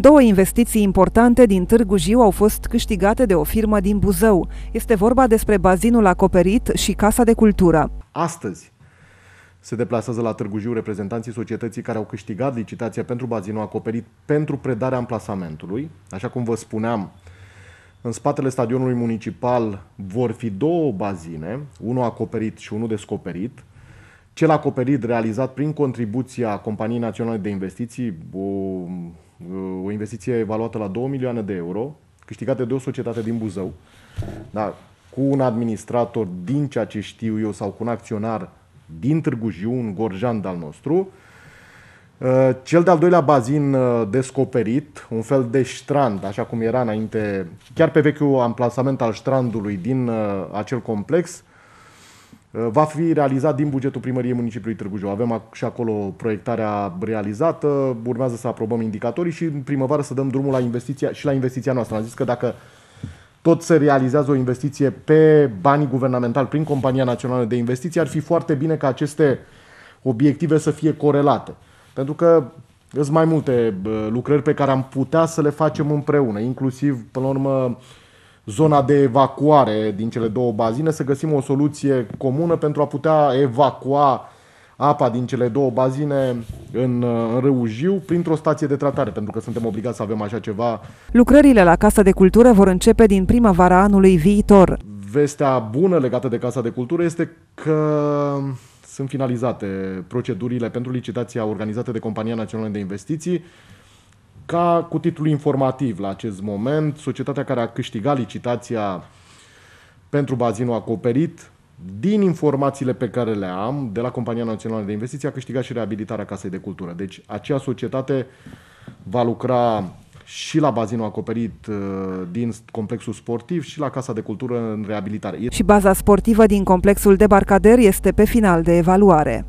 Două investiții importante din Târgu Jiu au fost câștigate de o firmă din Buzău. Este vorba despre bazinul acoperit și Casa de Cultură. Astăzi se deplasează la Târgu Jiu reprezentanții societății care au câștigat licitația pentru bazinul acoperit pentru predarea amplasamentului. Așa cum vă spuneam, în spatele stadionului municipal vor fi două bazine, unul acoperit și unul descoperit. Cel acoperit realizat prin contribuția Companiei Naționale de Investiții, o o investiție evaluată la 2 milioane de euro, câștigată de o societate din Buzău, da, cu un administrator din ceea ce știu eu sau cu un acționar din Târgu Jiu, un gorjan al nostru. Uh, cel de-al doilea bazin uh, descoperit, un fel de strand, așa cum era înainte, chiar pe vechiul amplasament al strandului din uh, acel complex, Uh, va fi realizat din bugetul primăriei municipiului Târgu Jiu. Avem și acolo proiectarea realizată, urmează să aprobăm indicatorii și în primăvară să dăm drumul la investiția și la investiția noastră. Am zis că dacă tot se realizează o investiție pe banii guvernamentali prin Compania Națională de Investiții, ar fi foarte bine ca aceste obiective să fie corelate. Pentru că sunt mai multe lucrări pe care am putea să le facem împreună, inclusiv, până la urmă, zona de evacuare din cele două bazine, să găsim o soluție comună pentru a putea evacua apa din cele două bazine în, în râul Jiu printr-o stație de tratare, pentru că suntem obligați să avem așa ceva. Lucrările la Casa de Cultură vor începe din primăvara anului viitor. Vestea bună legată de Casa de Cultură este că sunt finalizate procedurile pentru licitația organizată de Compania Națională de Investiții ca cu titlu informativ la acest moment, societatea care a câștigat licitația pentru bazinul acoperit, din informațiile pe care le am de la Compania Națională de Investiții, a câștigat și reabilitarea Casei de Cultură. Deci acea societate va lucra și la bazinul acoperit uh, din complexul sportiv și la Casa de Cultură în reabilitare. Și baza sportivă din complexul de Barcader este pe final de evaluare.